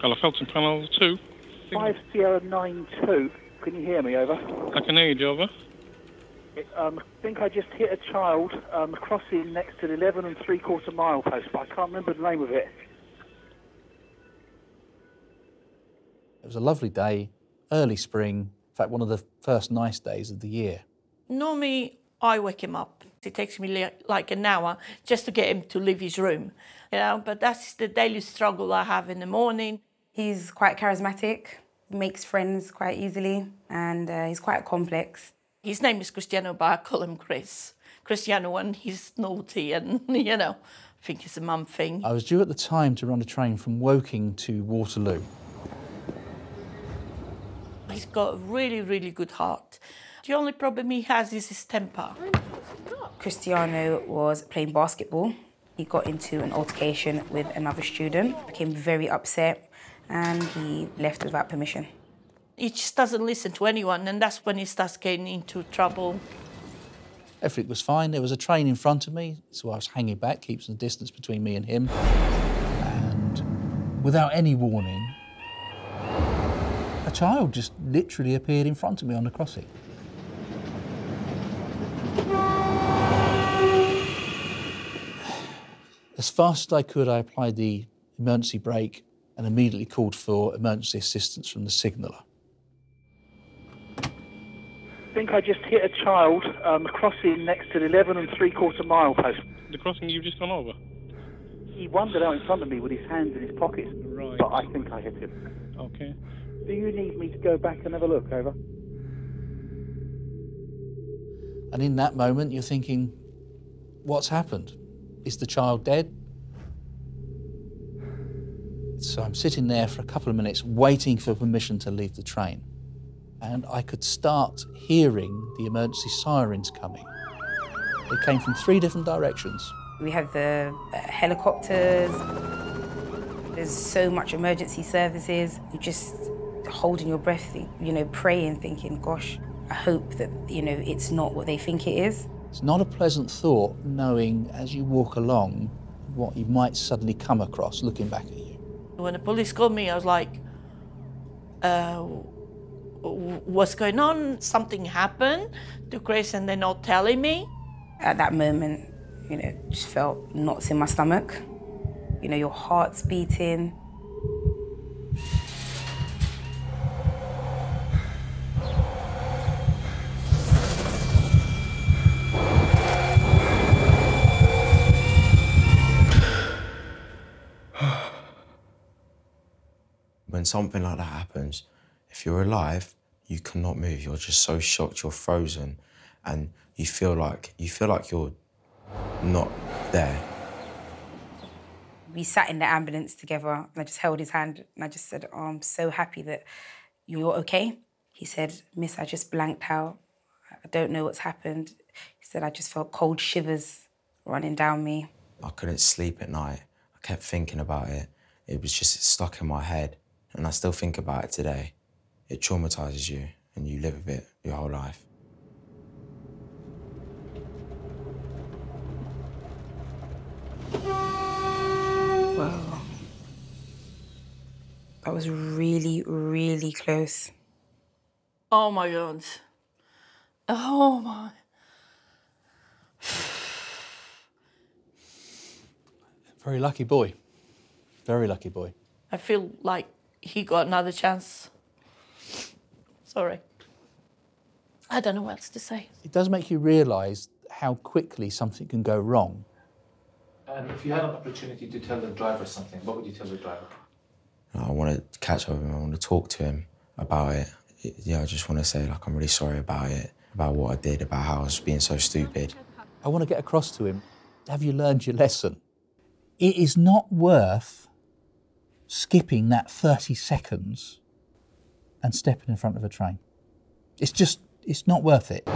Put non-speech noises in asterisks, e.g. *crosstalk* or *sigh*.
Hello, Feltham Panel 2. 5 Sierra 92. Can you hear me? Over. I can hear you, over. Um, I think I just hit a child um, crossing next to the 11 and three quarter mile post, but I can't remember the name of it. It was a lovely day, early spring, in fact, one of the first nice days of the year. Normally, I wake him up. It takes me like an hour just to get him to leave his room, you know. But that's the daily struggle I have in the morning. He's quite charismatic, makes friends quite easily, and uh, he's quite complex. His name is Cristiano, but I call him Chris. Cristiano, and he's naughty, and *laughs* you know, I think it's a mum thing. I was due at the time to run a train from Woking to Waterloo. He's got a really, really good heart. The only problem he has is his temper. Cristiano was playing basketball. He got into an altercation with another student, became very upset, and he left without permission. He just doesn't listen to anyone, and that's when he starts getting into trouble. Everything was fine. There was a train in front of me, so I was hanging back, keeps the distance between me and him. And without any warning, a child just literally appeared in front of me on the crossing. *sighs* As fast as I could, I applied the emergency brake and immediately called for emergency assistance from the signaller. I think I just hit a child um, crossing next to the 11 and three quarter mile post. The crossing you've just gone over? He wandered out in front of me with his hands in his pockets, Right. but I think I hit him. Okay. Do you need me to go back and have a look? Over. And in that moment, you're thinking, what's happened? Is the child dead? So I'm sitting there for a couple of minutes waiting for permission to leave the train. And I could start hearing the emergency sirens coming. They came from three different directions. We have the uh, helicopters. There's so much emergency services. You're just holding your breath, you know, praying, thinking, gosh, I hope that, you know, it's not what they think it is. It's not a pleasant thought knowing as you walk along what you might suddenly come across looking back at you. When the police called me, I was like, uh, what's going on? Something happened to Chris and they're not telling me. At that moment, you know, just felt knots in my stomach. You know, your heart's beating. When something like that happens, if you're alive, you cannot move. You're just so shocked, you're frozen, and you feel like you feel like you're not there. We sat in the ambulance together and I just held his hand and I just said, oh, I'm so happy that you're okay. He said, Miss, I just blanked out. I don't know what's happened. He said, I just felt cold shivers running down me. I couldn't sleep at night. I kept thinking about it. It was just stuck in my head, and I still think about it today. It traumatizes you, and you live with it your whole life. Wow. That was really, really close. Oh my God. Oh my. Very lucky boy. Very lucky boy. I feel like he got another chance. Sorry. I don't know what else to say. It does make you realise how quickly something can go wrong. And if you had an opportunity to tell the driver something, what would you tell the driver? I want to catch up with him. I want to talk to him about it. It- Yeah, I just want to say like I'm really sorry about it, about what I did, about how I was being so stupid. I want to get across to him have you learned your lesson? It is not worth skipping that 30 seconds and stepping in front of a train. It's just, it's not worth it.